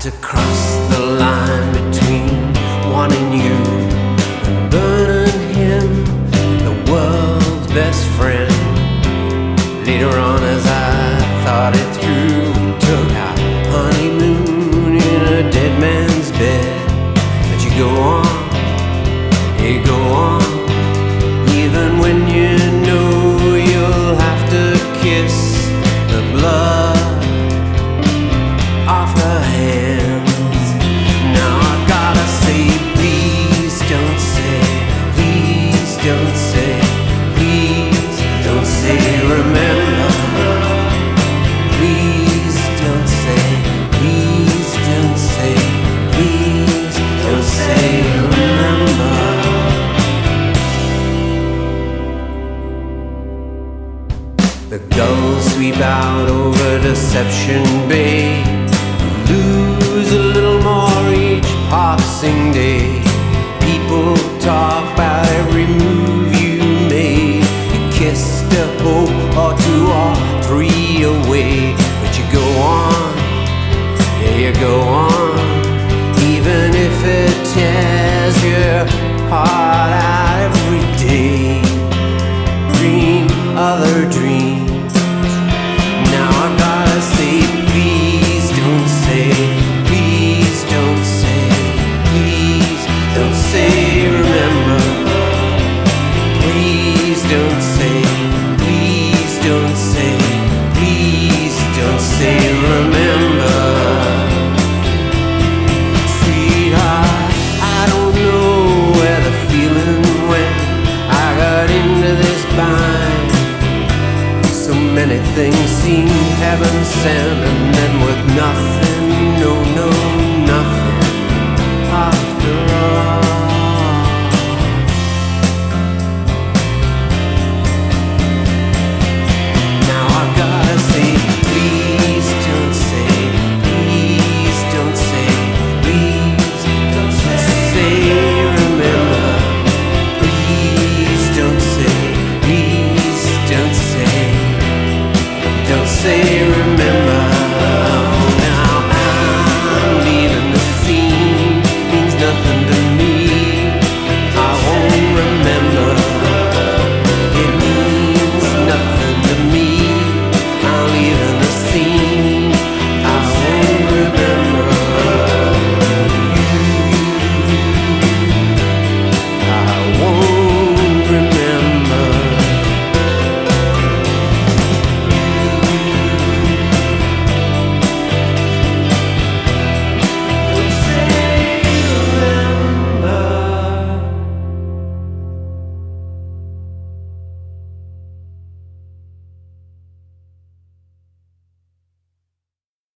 to cross the line between wanting you and burning him, the world's best friend. Later on, as I thought it through, we took our honeymoon in a dead man's bed. But you go on, you go on, The gulls sweep out over Deception Bay. Lose a little more each passing day. People talk about every move you made. You kissed a hope or two or three away. But you go on, yeah, you go on. Even if it tears your heart many things seemed heaven sent, and then with nothing, no, no,